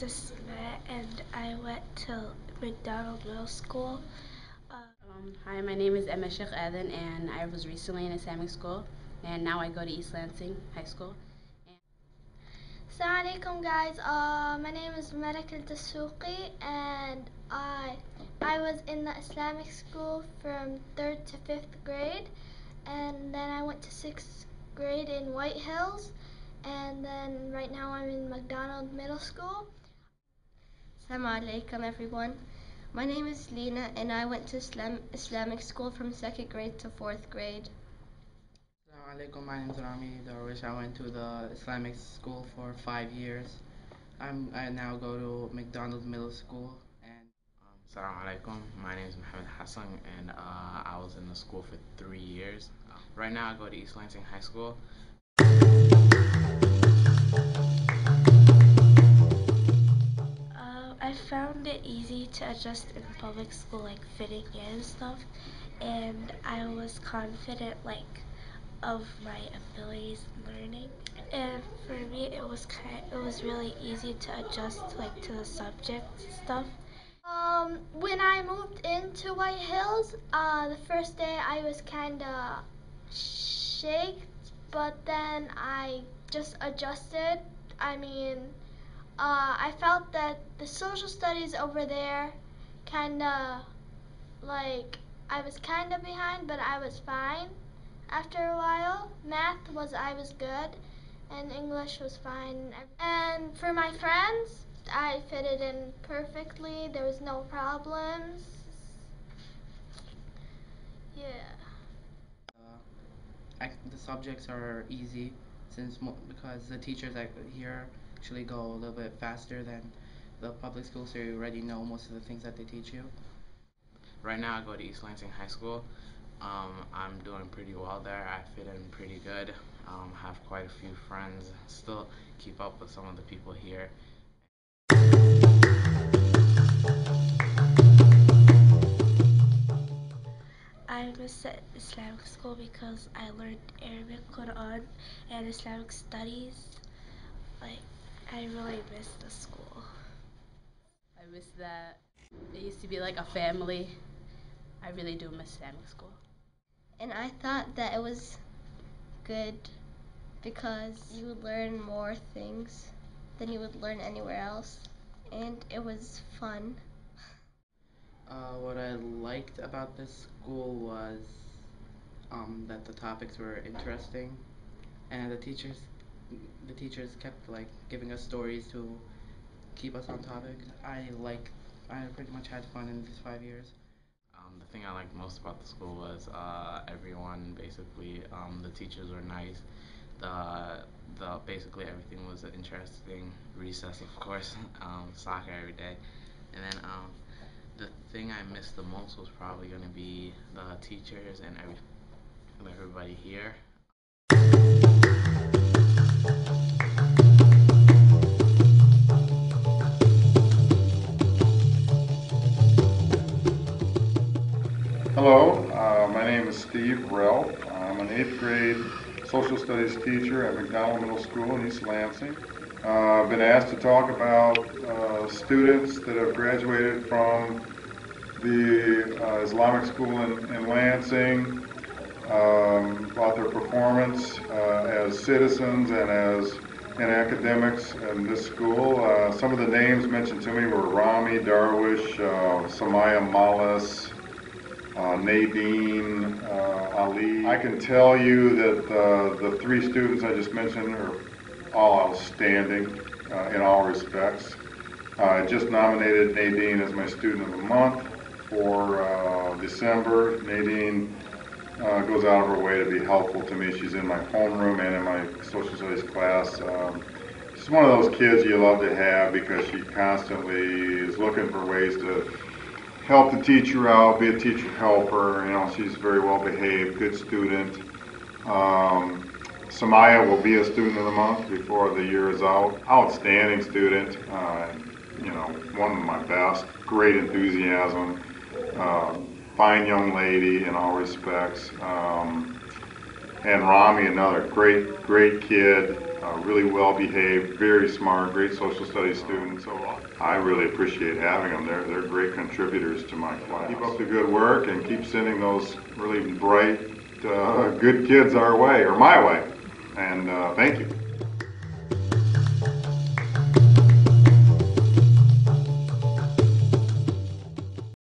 name's Asma, and I went to McDonald Middle School. Uh, Um, hi, my name is Emma Sheikh Aden, and I was recently in Islamic school, and now I go to East Lansing High School. Assalamu alaikum guys. Uh, my name is Malak Al Dasuqi and I I was in the Islamic school from 3rd to 5th grade and then I went to 6th grade in Whitehills and then right now I'm in McDonald Middle School. Assalamu alaikum everyone. My name is Lena and I went to Islam- Islamic school from 2nd grade to 4th grade. Assalamu alaikum, my name is Rami Darwish. I went to the Islamic school for five years. I'm, I now go to McDonald Middle School. And Um, Assalamu alaikum. My name is Mohammed Hassan, and uh, I was in the school for three years. Uh, right now, I go to East Lansing High School. To adjust in public school, like fitting in and stuff, and I was confident, like, of my abilities in learning. And for me, it was kind, it was really easy to adjust, like, to the subject stuff. Um, when I moved into Whitehills, uh, the first day I was kind of shaked, but then I just adjusted. I mean, uh, I felt that the social studies over there kind of like I was kind of behind, but I was fine after a while. Math was I was good, and English was fine. And for my friends, I fitted in perfectly. There was no problems. Yeah. uh, I, the subjects are easy since because the teachers like here actually go a little bit faster than the public schools, so you already know most of the things that they teach you. Right now, I go to East Lansing High School. Um, I'm doing pretty well there. I fit in pretty good. Um, have quite a few friends. Still keep up with some of the people here. I miss the Islamic school because I learned Arabic, Quran, and Islamic studies. Like, I really miss the school. I miss that. It used to be like a family. I really do miss Islamic school. And I thought that it was good because you would learn more things than you would learn anywhere else. And it was fun. Uh, what I liked about this school was um, that the topics were interesting, and the teachers, the teachers kept like giving us stories to keep us on topic. I like, I pretty much had fun in these five years. Um, the thing I liked most about the school was uh, everyone basically. Um, the teachers were nice. The the basically everything was interesting. Recess, of course. Um, soccer every day, and then um, the thing I missed the most was probably going to be the teachers and every everybody here. Hello, uh, my name is Steve Rell. I'm an eighth grade social studies teacher at McDonald Middle School in East Lansing. Uh, I've been asked to talk about uh, students that have graduated from the uh, Islamic school in, in Lansing, um, about their performance uh, as citizens and as and academics in this school. Uh, some of the names mentioned to me were Rami Darwish, uh, Samaya Malas, uh, Nadine, uh, Ali. I can tell you that uh, the three students I just mentioned are all outstanding uh, in all respects. Uh, I just nominated Nadine as my student of the month for uh, December. Nadine goes out of her way to be helpful to me. She's in my homeroom and in my social studies class. Um, she's one of those kids you love to have because she constantly is looking for ways to help the teacher out, be a teacher helper. You know, she's very well behaved, good student. Um, Samaya will be a student of the month before the year is out. Outstanding student, uh, you know, one of my best. Great enthusiasm, uh, fine young lady in all respects. Um, and Rami, another great, great kid. Uh, really well-behaved, very smart, great social studies students. So I really appreciate having them. They're, they're great contributors to my class. Keep up the good work and keep sending those really bright, uh, good kids our way, or my way. And uh, thank you.